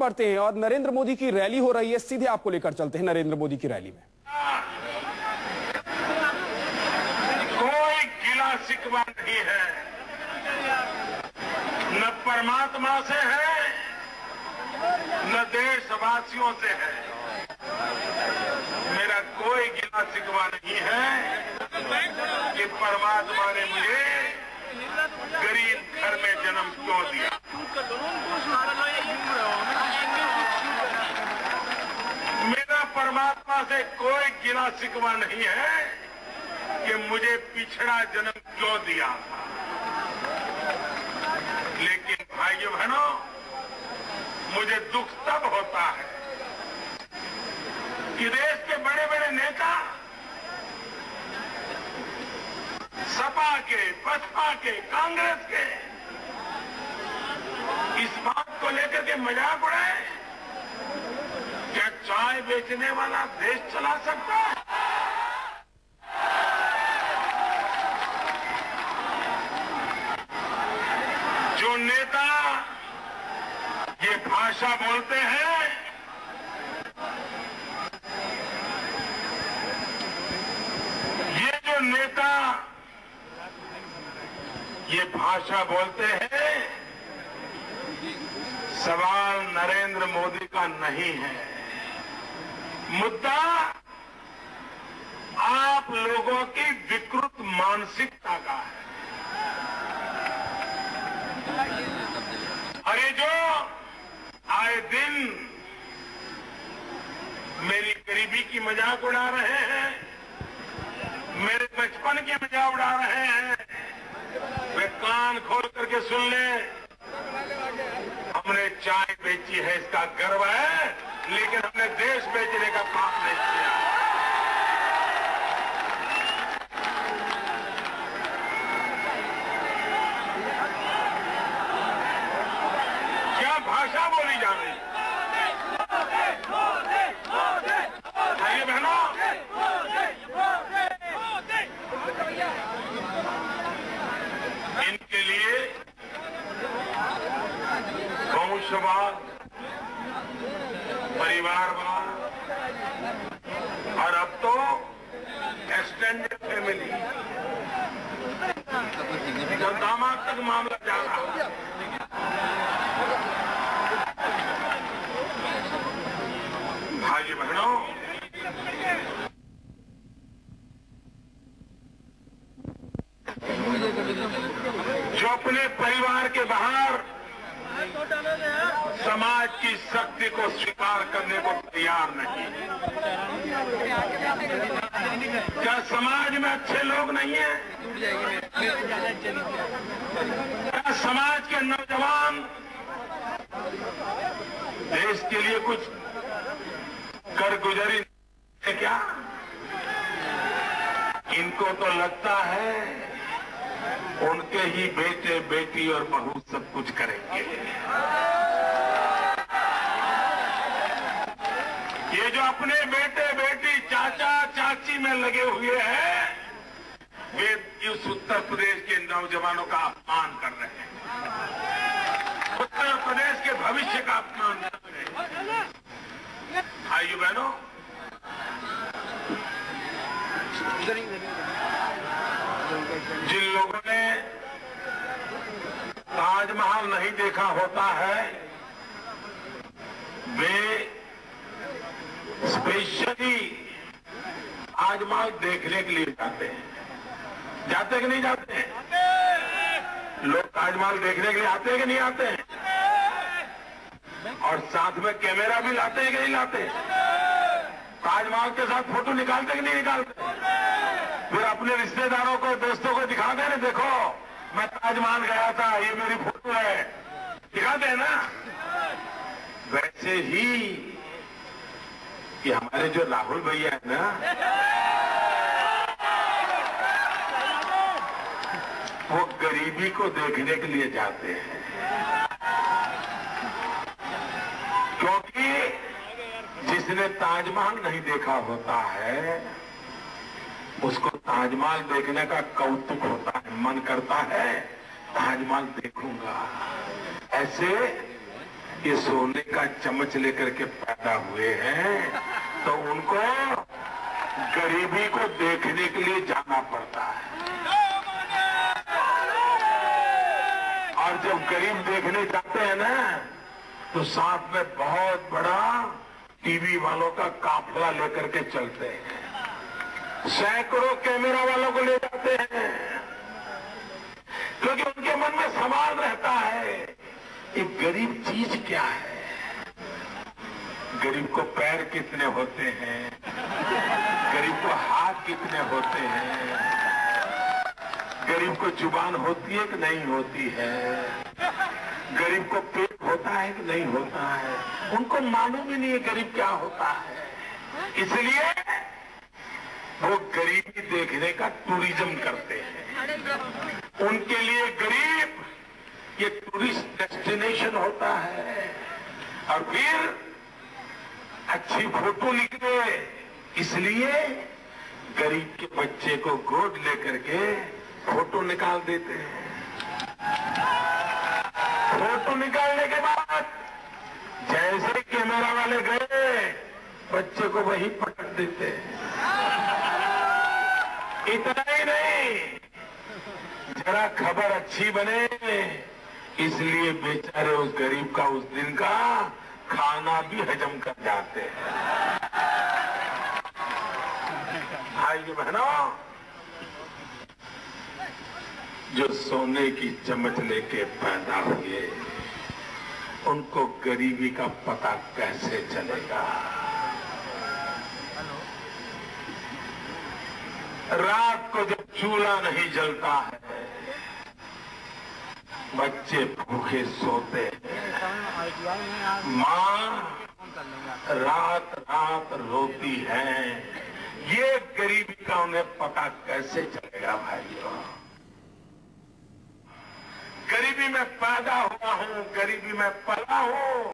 बढ़ते हैं और नरेंद्र मोदी की रैली हो रही है, सीधे आपको लेकर चलते हैं नरेंद्र मोदी की रैली में। कोई गिला शिकवा नहीं है। न परमात्मा से है, न देशवासियों से है। मेरा कोई गिला शिकवा नहीं है कि परमात्मा ने मुझे गरीब घर में जन्म क्यों दिया मेरा से कोई गिला शिकवा नहीं है कि मुझे पिछड़ा जन्म क्यों दिया लेकिन भाइयों बहनों, मुझे दुख तब होता है कि देश के बड़े बड़े नेता सपा के, बसपा के, कांग्रेस के, इस बात को लेकर के मज़ाक उड़ाए। क्या चाय बेचने वाला देश चला सकता है? जो नेता ये भाषा बोलते हैं, ये जो नेता ये भाषा बोलते हैं, सवाल नरेंद्र मोदी का नहीं है। मुद्दा आप लोगों की विकृत मानसिकता का है। अरे जो आए दिन मेरी गरीबी की मज़ाक उड़ा रहे हैं, मेरे बचपन की मज़ाक उड़ा रहे हैं, वे कान खोल करके सुन ले। हमने चाय बेची है, इसका गर्व है। लेकिन हमने देश बेचने का काम नहीं किया। क्या भाषा बोली जा रही? भाइयों बहनों। इनके लिए वंशवाद परिवारवाद और अब तो एक्सटेंडेड फैमिली तो दामाद तक मामला जा रहा है भाई बहनों जो अपने परिवार के बाहर समाज की शक्ति को स्वीकार करने को तैयार नहीं। क्या समाज में अच्छे लोग नहीं है? क्या समाज के नौजवान देश के लिए कुछ कर गुजरी है क्या? इनको तो लगता है उनके ही बेटे, बेटी और बहू सब कुछ करेंगे। जो अपने बेटे, बेटी, चाचा, चाची में लगे हुए हैं, वे इस उत्तर प्रदेश के नौजवानों का अपमान कर रहे हैं। उत्तर प्रदेश के भविष्य का अपमान कर रहे हैं। भाइयों, बहनों, जिन लोगों ने ताजमहल नहीं देखा होता है, वे स्पेशली ताजमहल देखने के लिए जाते हैं। जाते कि नहीं जाते? हैं लोग ताजमहल देखने के लिए आते हैं कि नहीं आते हैं? और साथ में कैमरा भी लाते हैं कि नहीं लाते? ताजमहल के साथ फ़ोटो निकालते कि नहीं निकालते? फिर अपने रिश्तेदारों को, दोस्तों को दिखाते ना देखो, मैं ताजमहल गया था, ये मेरी फ़ोटो है। दिखाते हैं ना? वैसे ही कि हमारे जो राहुल भैया है ना? वो गरीबी को देखने के लिए जाते हैं। क्योंकि जिसने ताजमहल नहीं देखा होता है, उसको ताजमहल देखने का कौतुक होता है, मन करता है, ताजमहल देखूँगा। ऐसे ये सोने का चम्मच लेकर के पैदा हुए हैं तो उनको गरीबी को देखने के लिए जाना पड़ता है। और जब गरीब देखने जाते हैं ना तो साथ में बहुत बड़ा टीवी वालों का काफला लेकर के चलते हैं। सैकड़ों कैमरा वालों को ले जाते हैं। क्योंकि उनके मन में सवाल रहता है ये गरीब चीज़ क्या है? गरीब को पैर कितने होते हैं? गरीब को हाथ कितने होते हैं? गरीब को ज़ुबान होती है कि नहीं होती है? गरीब को पेट होता है कि नहीं होता है? उनको मालूम ही नहीं है गरीब क्या होता है। इसलिए वो गरीबी देखने का टूरिज़्म करते हैं। उनके लिए गरीब ये टूरिस्ट डेस्टिनेशन होता है। और फिर अच्छी फ़ोटो निकले। इसलिए गरीब के बच्चे को गोद लेकर के फ़ोटो निकाल देते हैं। फ़ोटो निकालने के बाद जैसे कैमरा वाले गए, बच्चे को वहीं पटक देते हैं। इतना ही नहीं, जरा खबर अच्छी बने। इसलिए बेचारे उस गरीब का उस दिन का खाना भी हजम कर जाते हैं। भाई बहनों जो सोने की चमच लेके पैदा हुए, उनको गरीबी का पता कैसे चलेगा? रात को जब चूल्हा नहीं जलता है बच्चे भूखे सोते हैं। माँ रात रात रोती है। ये गरीबी का उन्हें पता कैसे चलेगा भाइयों? गरीबी में पैदा हुआ हूँ, गरीबी में पला हूँ।